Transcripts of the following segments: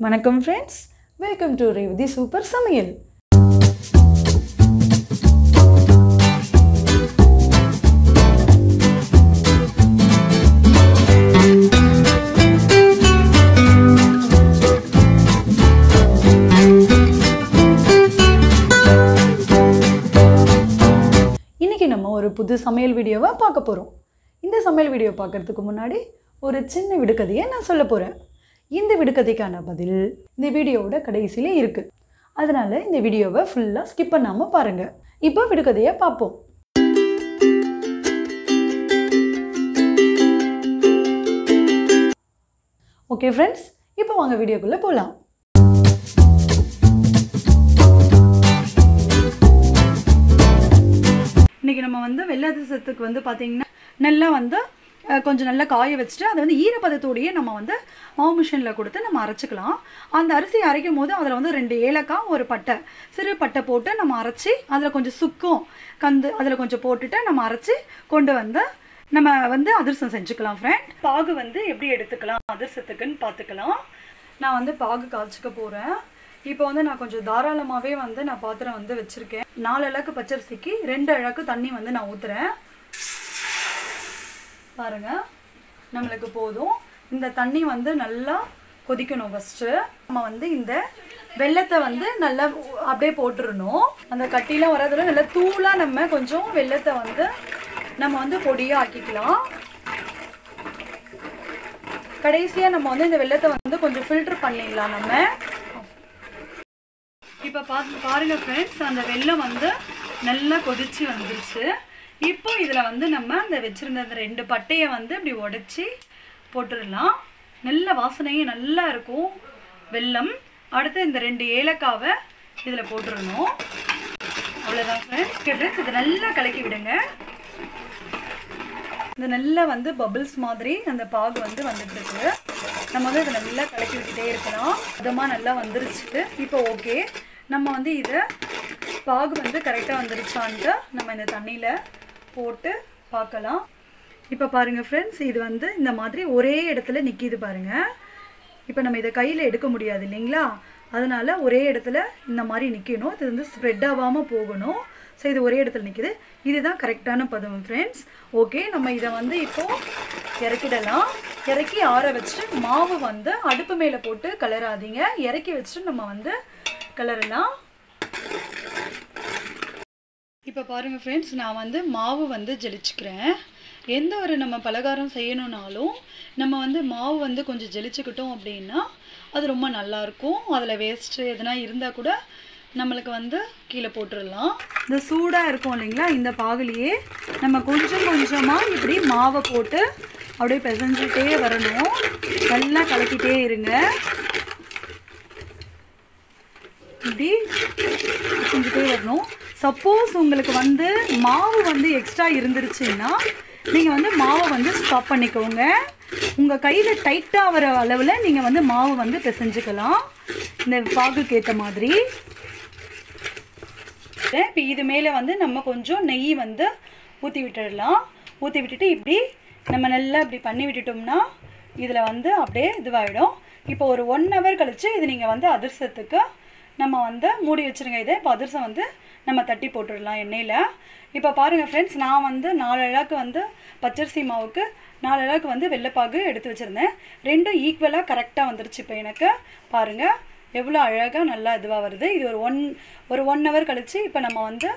வணக்கம் friends welcome to Revathi super சமையல் இன்றைக்கி நம்ம ஒரு புது சமையல் வீடியோவை பார்க்க போகிறோம் இந்த சமையல் வீடியோ பார்க்கறதுக்கு முன்னாடி ஒரு சின்ன விடுகதையை நான் சொல்ல போகிறேன் இந்த விடுகதைக்கான பதில் இந்த வீடியோவோட கடைசியில் இருக்குது அதனால் இந்த வீடியோவை ஃபுல்லாக ஸ்கிப் பண்ணாமல் பாருங்கள் இப்போ விடுகதையை பார்ப்போம். ஓகே ஃப்ரெண்ட்ஸ் இப்போ வாங்க வீடியோக்குள்ளே போகலாம் இன்றைக்கி நம்ம வந்து வெள்ளாத சத்துக்கு வந்து பார்த்திங்கன்னா நல்லா வந்து கொஞ்சம் நல்லா காய வச்சுட்டு அதை வந்து ஈரப்பதத்தோடையே நம்ம வந்து மாவு மிஷினில் கொடுத்து நம்ம அரைச்சிக்கலாம். அந்த அரிசி அரைக்கும் போது அதில் வந்து ரெண்டு ஏலக்காய் ஒரு பட்டை சிறு பட்டை போட்டு நம்ம அரைச்சி அதில் கொஞ்சம் சுக்கும் கந்து அதில் கொஞ்சம் போட்டுட்டு நம்ம அரைச்சி கொண்டு வந்து நம்ம வந்து அதிரசம் செஞ்சுக்கலாம் ஃப்ரெண்ட் பாகு வந்து எப்படி எடுத்துக்கலாம் அதிரசத்துக்குன்னு பார்த்துக்கலாம். நான் வந்து பாகு காய்ச்சிக்க போகிறேன் இப்போ வந்து நான் கொஞ்சம் தாராளமாகவே வந்து நான் பாத்திரம் வந்து வச்சுருக்கேன். நாலு அழகு பச்சரிசிக்கு ரெண்டு அழகு தண்ணி வந்து நான் ஊற்றுறேன் பாருங்கள் நம்மளுக்கு போதும். இந்த தண்ணி வந்து நல்லா கொதிக்கணும் ஃபஸ்ட்டு நம்ம வந்து இந்த வெள்ளத்தை வந்து நல்லா அப்படியே போட்டுறணும். அந்த கட்டிலாம் வராதுல நல்லா தூளாக நம்ம கொஞ்சம் வெள்ளத்தை வந்து நம்ம வந்து பொடியாக ஆக்கிக்கலாம். கடைசியாக நம்ம வந்து இந்த வெள்ளத்தை வந்து கொஞ்சம் ஃபில்டர் பண்ணிடலாம் நம்ம? இப்போ பார்த்து பாருங்க ஃப்ரெண்ட்ஸ் அந்த வெள்ளம் வந்து நல்லா கொதிச்சு வந்துருச்சு. இப்போ இதில் வந்து நம்ம அந்த வச்சுருந்த அந்த ரெண்டு பட்டையை வந்து இப்படி உடைச்சி போட்டுடலாம். நல்ல வாசனையும் நல்லா இருக்கும். வெல்லம். அடுத்து இந்த ரெண்டு ஏலக்காவை இதில் போட்டுடணும். அவ்வளோதான் ஃப்ரெண்ட்ஸ் ஃப்ரெண்ட்ஸ் இதை நல்லா கலக்கி விடுங்க. இந்த நல்லா வந்து பபிள்ஸ் மாதிரி அந்த பாகு வந்து வந்துட்டு நம்ம வந்து இதை நல்லா கலக்கி விட்டுட்டே இருக்கலாம். அதமாக நல்லா வந்துருச்சு இப்போ ஓகே நம்ம வந்து இதை பாகு வந்து கரெக்டாக வந்துருச்சான்ட்டு நம்ம இந்த தண்ணியில் போட்டு பார்க்கலாம். இப்போ பாருங்கள் ஃப்ரெண்ட்ஸ் இது வந்து இந்த மாதிரி ஒரே இடத்துல நிற்கிது பாருங்கள் இப்போ நம்ம இதை கையில் எடுக்க முடியாது இல்லைங்களா? அதனால் ஒரே இடத்துல இந்த மாதிரி நிற்கணும் இது வந்து ஸ்ப்ரெட் ஆகாமல் போகணும். ஸோ இது ஒரே இடத்துல நிற்கிது இதுதான் கரெக்டான பதம் ஃப்ரெண்ட்ஸ் ஓகே நம்ம இதை வந்து இப்போது இறக்கிடலாம். இறக்கி ஆற வச்சுட்டு மாவு வந்து அடுப்பு மேலே போட்டு கலராதிங்க. இறக்கி வச்சுட்டு நம்ம வந்து கிளறலாம் இப்போ பாருங்கள் ஃப்ரெண்ட்ஸ் நான் வந்து மாவு வந்து ஜலிச்சுக்கிறேன். எந்த ஒரு நம்ம பலகாரம் செய்யணுன்னாலும் நம்ம வந்து மாவு வந்து கொஞ்சம் ஜெலிச்சுக்கிட்டோம் அப்படின்னா அது ரொம்ப நல்லாயிருக்கும். அதில் வேஸ்ட்டு எதனா இருந்தால் கூட நம்மளுக்கு வந்து கீழே போட்டுடலாம் இந்த சூடாக இருக்கும் இல்லைங்களா இந்த பாகுலேயே நம்ம கொஞ்சம் கொஞ்சமாக இப்படி மாவை போட்டு அப்படியே பிசைஞ்சிட்டே வரணும். நல்லா கலக்கிட்டே இருங்க. இப்படி செஞ்சுட்டே வரணும். சப்போஸ் உங்களுக்கு வந்து மாவு வந்து எக்ஸ்ட்ரா இருந்துருச்சுன்னா நீங்கள் வந்து மாவை வந்து ஸ்டாப் பண்ணிக்கோங்க. உங்கள் கையில் டைட்டாக வர அளவில் நீங்கள் வந்து மாவு வந்து பிசைஞ்சுக்கலாம். இந்த பாகுக்கு ஏற்ற மாதிரி. இப்போ இது மேலே வந்து நம்ம கொஞ்சம் நெய் வந்து ஊற்றி விட்டுடலாம். ஊற்றி விட்டுட்டு இப்படி நம்ம நல்லா இப்படி பண்ணி விட்டுட்டோம்னா இதில் வந்து அப்படியே இதுவாகிடும் இப்போ ஒரு ஒன் ஹவர் கழித்து இது நீங்கள் வந்து அதிர்சத்துக்கு நம்ம வந்து மூடி வச்சுருங்க. இதை இப்போ அதிரசம் வந்து நம்ம தட்டி போட்டுடலாம் எண்ணெயில். இப்போ பாருங்கள் ஃப்ரெண்ட்ஸ் நான் வந்து நாலு அழகு வந்து பச்சரிசி மாவுக்கு நாலு அழகு வந்து வெள்ளைப்பாகு எடுத்து வச்சுருந்தேன். ரெண்டும் ஈக்குவலாக கரெக்டாக வந்துருச்சு இப்போ எனக்கு. பாருங்கள் எவ்வளோ அழகாக நல்லா இதுவாக வருது. இது ஒரு ஒன் ஒரு ஒன் ஹவர் கழித்து இப்போ நம்ம வந்து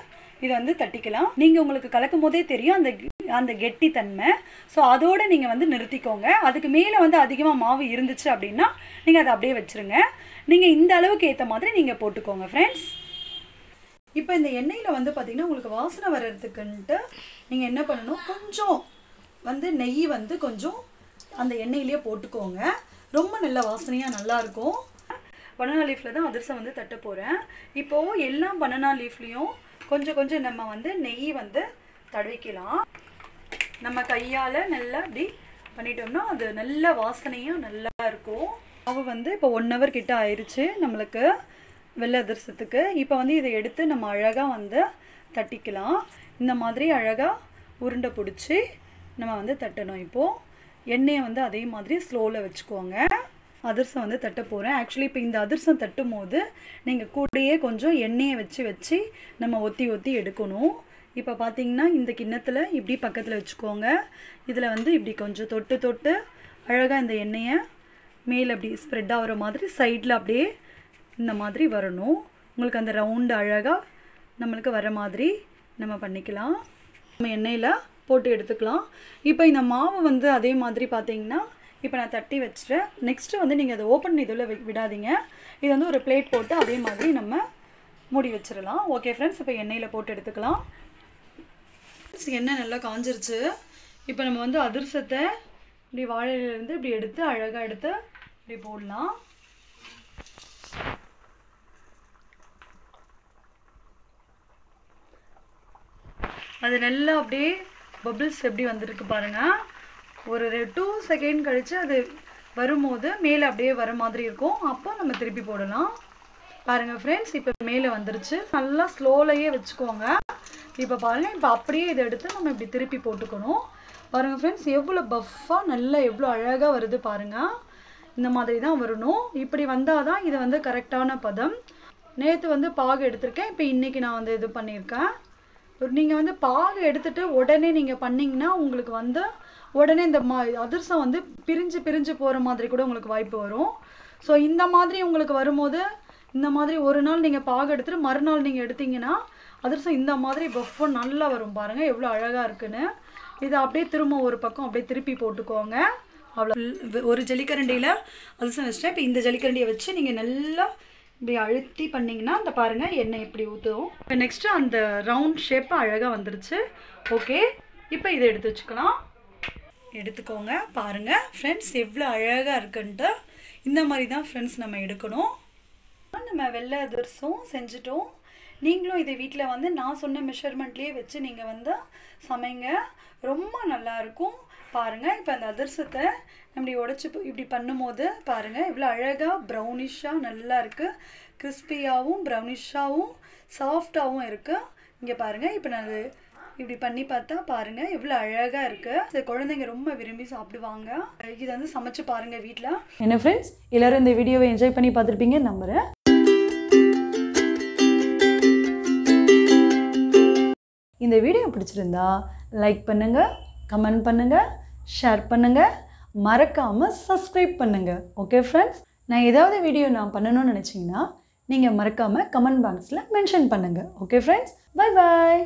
இதை வந்து தட்டிக்கலாம். நீங்கள் உங்களுக்கு கலக்கும் போதே தெரியும் அந்த அந்த கெட்டித்தன்மை ஸோ அதோடு நீங்கள் வந்து நிறுத்திக்கோங்க. அதுக்கு மேலே வந்து அதிகமாக மாவு இருந்துச்சு அப்படின்னா நீங்கள் அதை அப்படியே வச்சுருங்க. நீங்கள் இந்த அளவுக்கு ஏற்ற மாதிரி நீங்கள் போட்டுக்கோங்க ஃப்ரெண்ட்ஸ் இப்போ இந்த எண்ணெயில் வந்து பார்த்திங்கன்னா உங்களுக்கு வாசனை வர்றதுக்குன்ட்டு நீங்கள் என்ன பண்ணணும்? கொஞ்சம் வந்து நெய் வந்து கொஞ்சம் அந்த எண்ணெயிலே போட்டுக்கோங்க. ரொம்ப நல்ல வாசனையாக நல்லாயிருக்கும் பனானா லீஃப்ல தான் அதிரசம் வந்து தட்ட போகிறேன் இப்போது எல்லா பனானா லீஃப்லேயும் கொஞ்சம் கொஞ்சம் நம்ம வந்து நெய் வந்து தடவிக்கலாம். நம்ம கையால் நல்லா அப்படி பண்ணிட்டோம்னா அது நல்ல வாசனையும் நல்லா இருக்கும். மாவு வந்து இப்போ ஒன் ஹவர் கிட்ட ஆயிடுச்சு நம்மளுக்கு. வெள்ளை அதிரசத்துக்கு. இப்போ வந்து இதை எடுத்து நம்ம அழகாக வந்து தட்டிக்கலாம். இந்த மாதிரி அழகாக உருண்டை பிடிச்சி நம்ம வந்து தட்டணும் இப்போது எண்ணெயை வந்து அதே மாதிரி ஸ்லோவில் வச்சுக்கோங்க. அதிரசம் வந்து தட்ட போகிறேன் ஆக்சுவலி இப்போ இந்த அதிரசம் தட்டும் போது நீங்கள் கூடயே கொஞ்சம் எண்ணெயை வச்சு வச்சு நம்ம ஒத்தி ஒத்தி எடுக்கணும். இப்போ பார்த்தீங்கன்னா இந்த கிண்ணத்தில் இப்படி பக்கத்தில் வச்சுக்கோங்க. இதில் வந்து இப்படி கொஞ்சம் தொட்டு தொட்டு அழகாக இந்த எண்ணெயை மேலே அப்படி ஸ்ப்ரெட் ஆகிற மாதிரி சைடில் அப்படியே இந்த மாதிரி வரணும். உங்களுக்கு அந்த ரவுண்டு அழகாக நம்மளுக்கு வர மாதிரி நம்ம பண்ணிக்கலாம். நம்ம எண்ணெயில் போட்டு எடுத்துக்கலாம். இப்போ இந்த மாவு வந்து அதே மாதிரி பார்த்தீங்கன்னா இப்போ நான் தட்டி வச்சுட்டேன். நெக்ஸ்ட்டு வந்து நீங்கள் அதை ஓப்பன் இதில் விடாதீங்க. இது வந்து ஒரு பிளேட் போட்டு அதே மாதிரி நம்ம மூடி வச்சிடலாம். ஓகே ஃப்ரெண்ட்ஸ் இப்போ எண்ணெயில் போட்டு எடுத்துக்கலாம். எண்ணெய் நல்லா காஞ்சிருச்சு. இப்போ நம்ம வந்து அதிர்சத்தை இப்படி வாழையிலேருந்து இப்படி எடுத்து அழகாக எடுத்து இப்படி போடலாம். அது நல்லா அப்படியே பபிள்ஸ் எப்படி வந்திருக்கு பாருங்கள் ஒரு டூ செகண்ட் கழித்து அது வரும்போது மேலே அப்படியே வர மாதிரி இருக்கும். அப்போ நம்ம திருப்பி போடலாம். பாருங்கள் ஃப்ரெண்ட்ஸ் இப்போ மேலே வந்துருச்சு. நல்லா ஸ்லோலையே வச்சுக்கோங்க. இப்போ பாருங்கள் இப்போ அப்படியே இதை எடுத்து நம்ம இப்படி திருப்பி போட்டுக்கணும். பாருங்கள் ஃப்ரெண்ட்ஸ் எவ்வளோ பஃப்பாக நல்லா எவ்வளோ அழகாக வருது பாருங்கள் இந்த மாதிரி தான் வரணும். இப்படி வந்தால் தான் இது வந்து கரெக்டான பதம். நேற்று வந்து பாகு எடுத்திருக்கேன். இப்போ இன்றைக்கி நான் வந்து இது பண்ணியிருக்கேன். நீங்கள் வந்து பாகு எடுத்துட்டு உடனே நீங்கள் பண்ணிங்கன்னா உங்களுக்கு வந்து உடனே இந்த மா அதிர்சம் வந்து பிரிஞ்சு பிரிஞ்சு போகிற மாதிரி கூட உங்களுக்கு வாய்ப்பு வரும். ஸோ இந்த மாதிரி உங்களுக்கு வரும்போது இந்த மாதிரி ஒரு நாள் நீங்கள் பாகு எடுத்துட்டு மறுநாள் நீங்கள் எடுத்தீங்கன்னா அதிர்சம் இந்த மாதிரி பஃபோ நல்லா வரும் பாருங்கள் எவ்வளோ அழகாக இருக்குன்னு. இதை அப்படியே திரும்ப ஒரு பக்கம் அப்படியே திருப்பி போட்டுக்கோங்க. அவ்வளோ ஒரு ஜல்லிக்கரண்டியில் அதிர்சம் வச்சுட்டேன் இப்போ இந்த ஜல்லிக்கரண்டியை வச்சு நீங்கள் நல்லா இப்படி அழுத்தி பண்ணிங்கன்னா அந்த பாருங்கள் எண்ணெய் இப்படி ஊற்றுவோம் இப்போ நெக்ஸ்ட்டு அந்த ரவுண்ட் ஷேப்பு அழகாக வந்துருச்சு. ஓகே இப்போ இதை எடுத்து வச்சுக்கலாம். எடுத்துக்கோங்க. பாருங்கள் ஃப்ரெண்ட்ஸ் எவ்வளோ அழகாக இருக்குன்ட்டு. இந்த மாதிரி தான் ஃப்ரெண்ட்ஸ் நம்ம எடுக்கணும். நம்ம வெள்ளை அதிரசம் செஞ்சுட்டோம். நீங்களும் இதை வீட்டில் வந்து நான் சொன்ன மெஷர்மெண்ட்லேயே வச்சு நீங்கள் வந்து சமைங்க. ரொம்ப நல்லாயிருக்கும் பாருங்கள் இப்போ அந்த அதிரசத்தை நம்ம இப்படி உடச்சி இப்படி பண்ணும்போது பாருங்கள் இவ்வளோ அழகாக ப்ரௌனிஷாக நல்லா இருக்குது கிறிஸ்பியாகவும் ப்ரௌனிஷாகவும் சாஃப்டாகவும் இருக்குது இங்கே பாருங்கள் இப்போ நான் இப்படி பண்ணி பார்த்தா பாருங்கள் எவ்வளோ அழகாக இருக்குது இந்த குழந்தைங்க ரொம்ப விரும்பி சாப்பிடுவாங்க. இதை வந்து சமைச்சு பாருங்கள் வீட்டில். என்ன ஃப்ரெண்ட்ஸ் எல்லோரும் இந்த வீடியோவை என்ஜாய் பண்ணி பார்த்துருப்பீங்க நம்புகிறேன் இந்த வீடியோ பிடிச்சிருந்தா லைக் பண்ணுங்கள் கமெண்ட் பண்ணுங்கள் ஷேர் பண்ணுங்கள் மறக்காமல் சப்ஸ்கிரைப் பண்ணுங்கள் ஓகே ஃப்ரெண்ட்ஸ் நான் ஏதாவது வீடியோ நான் பண்ணணும்னு நினச்சிங்கன்னா நீங்கள் மறக்காமல் கமெண்ட் பாக்ஸில் மென்ஷன் பண்ணுங்கள் ஓகே ஃப்ரெண்ட்ஸ் பை பாய்